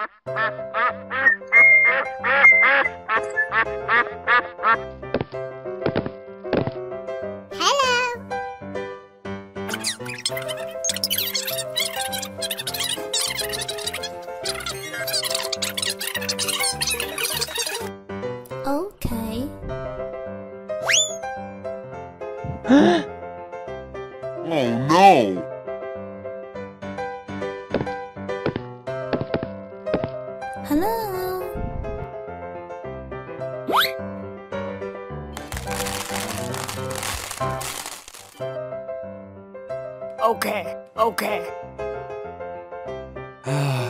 Ha Okay,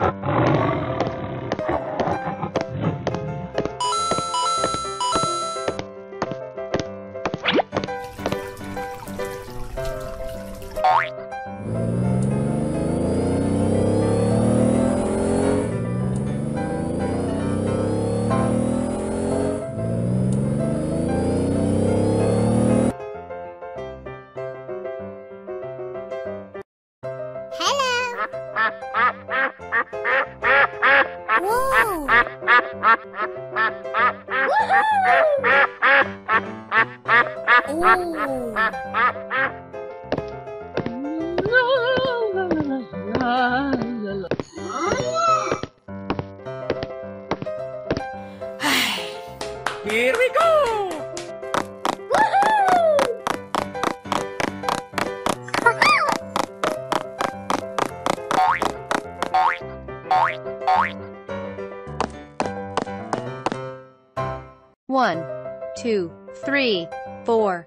Whoa. Ooh. Here we go! One, two, three, four,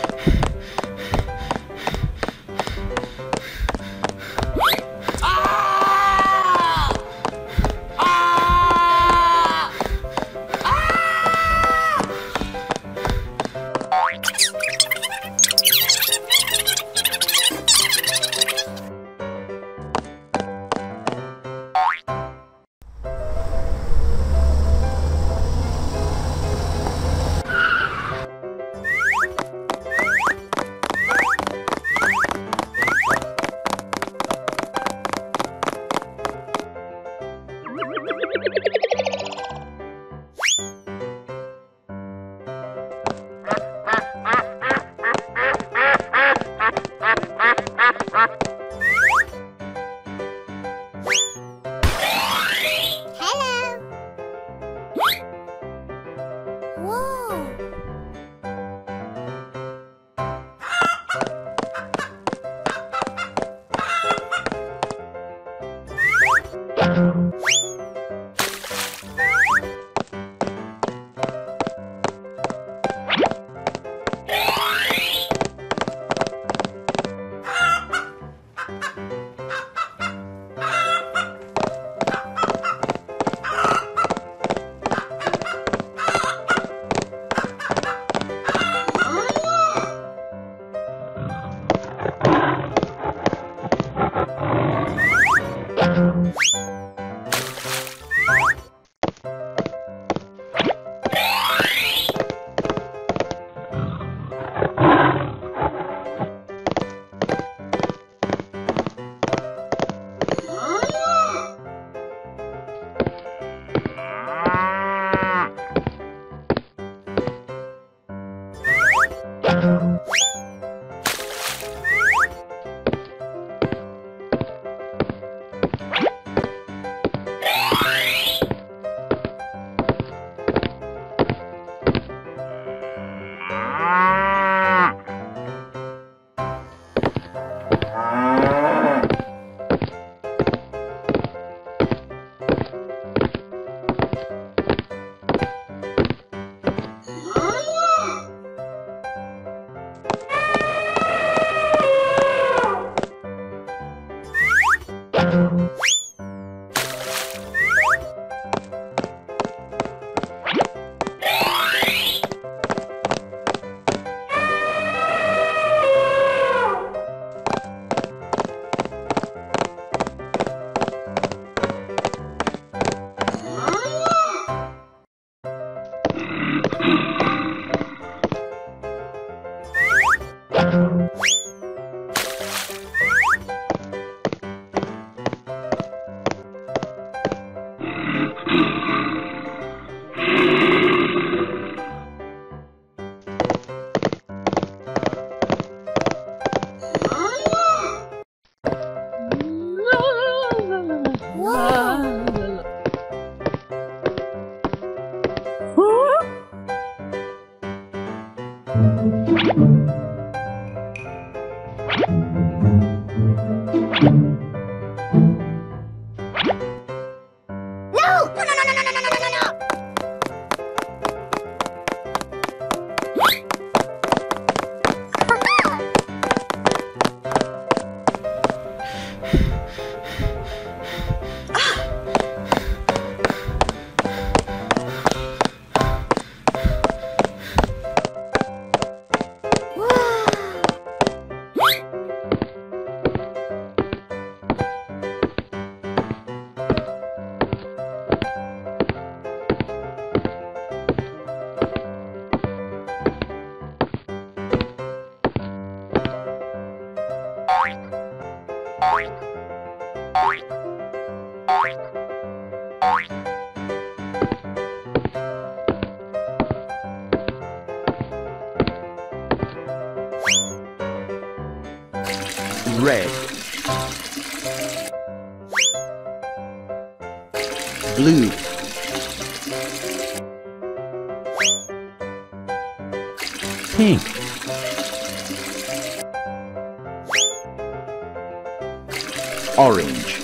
orange.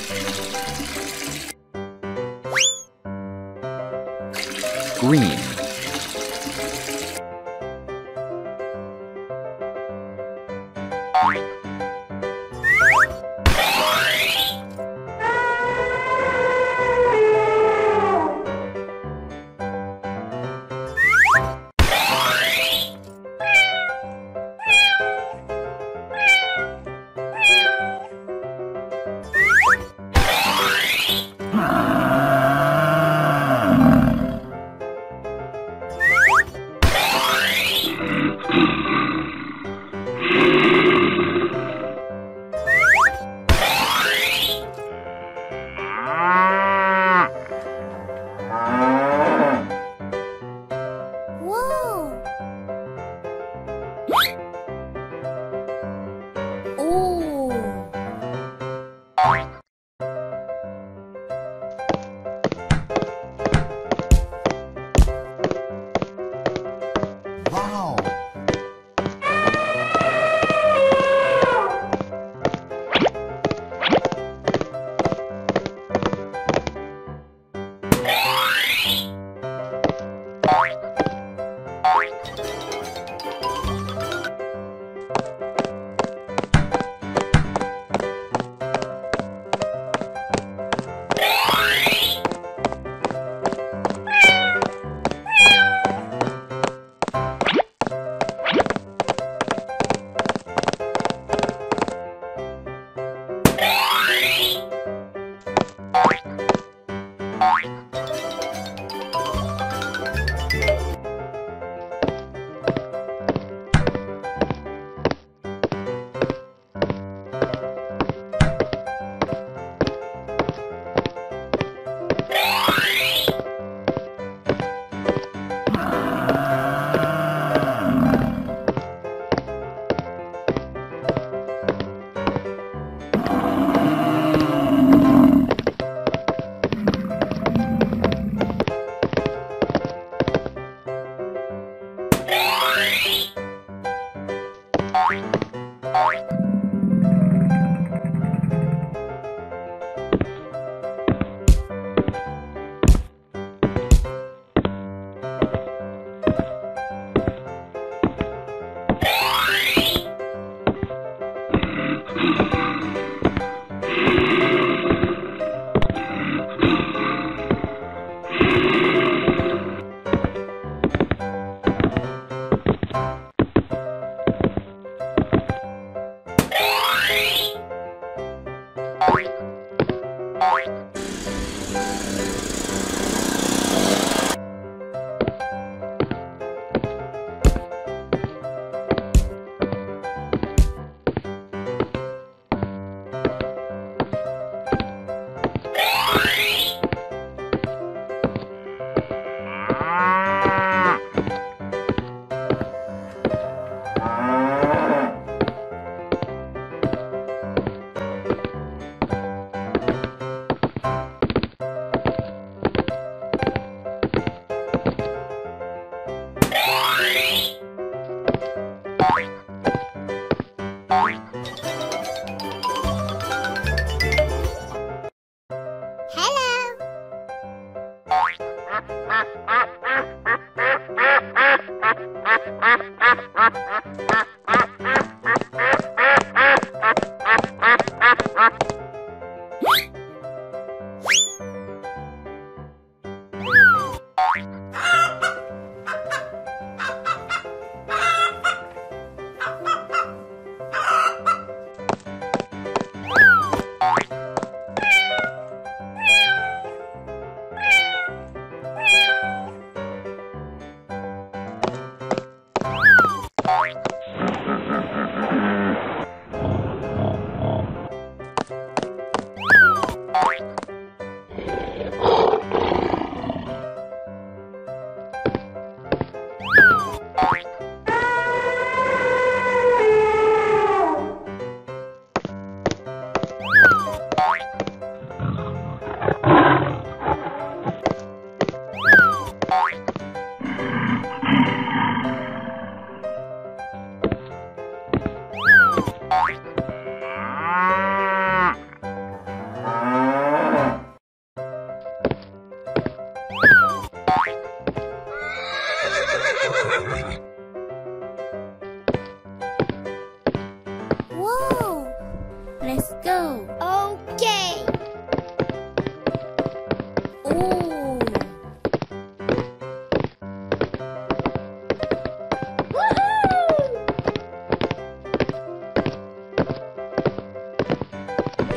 Green.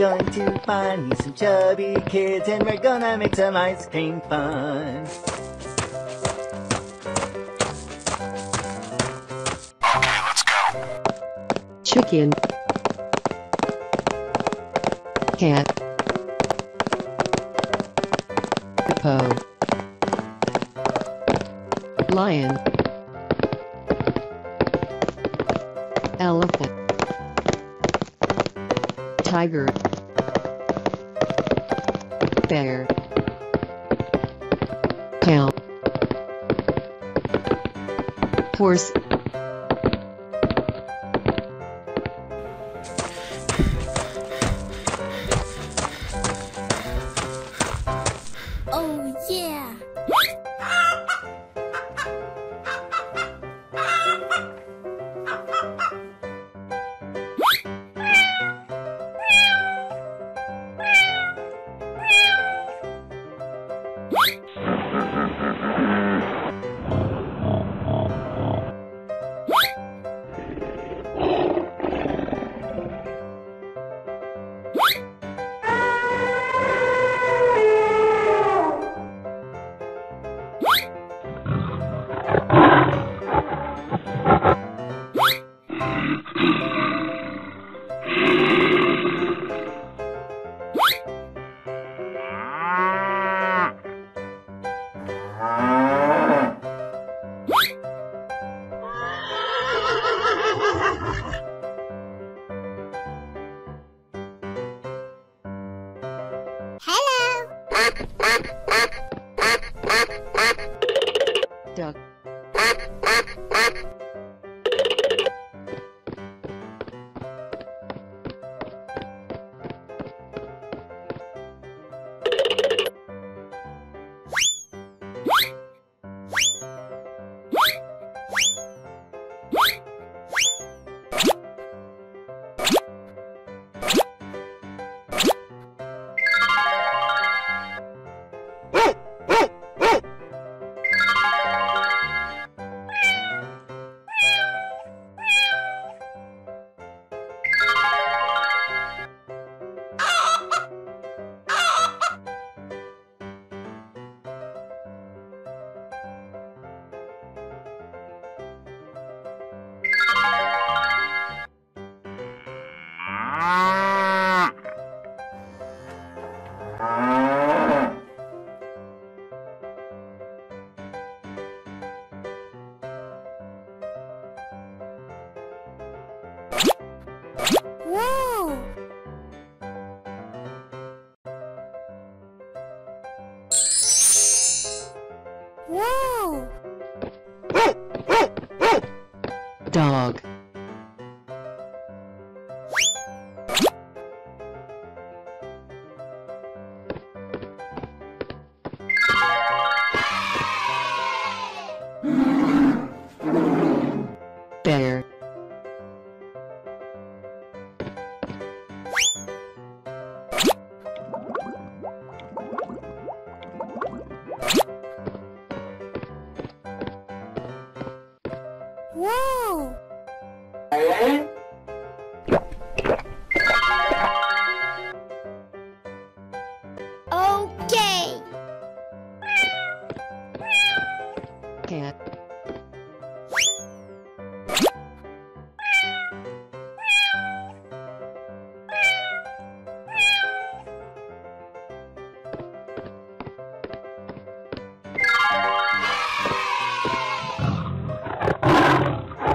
Going to find me some chubby kids and we're gonna make some ice cream fun. Okay, let's go. chicken horse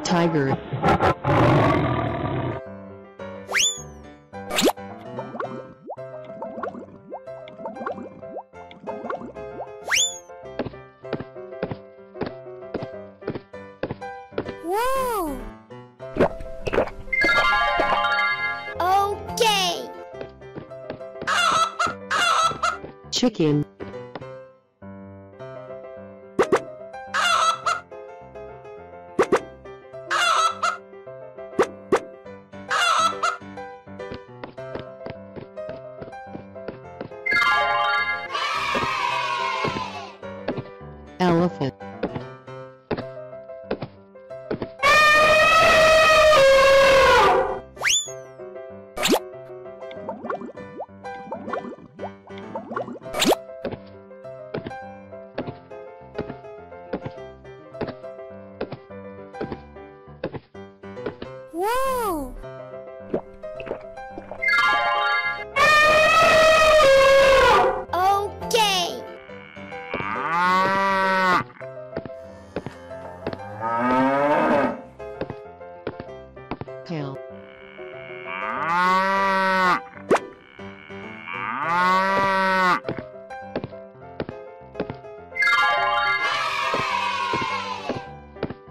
tiger Whoa. Okay. chicken Elephant.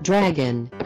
Dragon.